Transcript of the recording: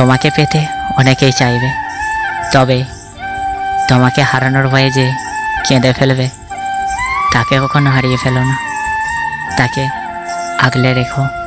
তোমাকে পেতে অনেকেই চাইবে। তবে তোমাকে হারানোর ভয়ে যে কেঁদে ফেলবে, তাকে কখনো হারিয়ে ফেলো না। তাকে আগলে রেখো।